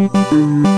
Mm-hmm.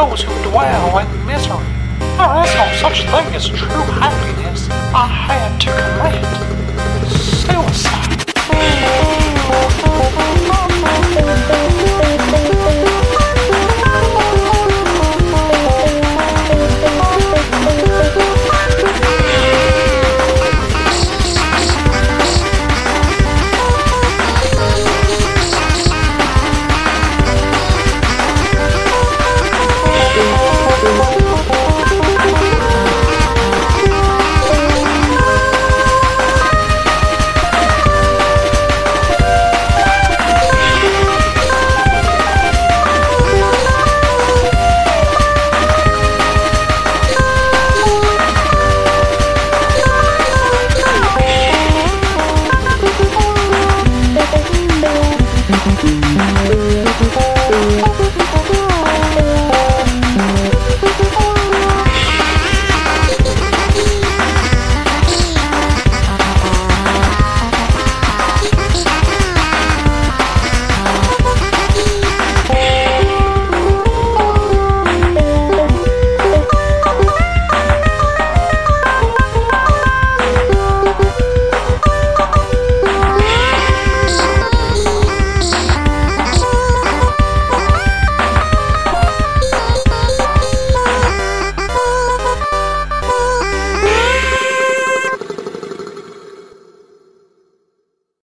Those who dwell in misery. There is no such thing as true happiness. I had to commit.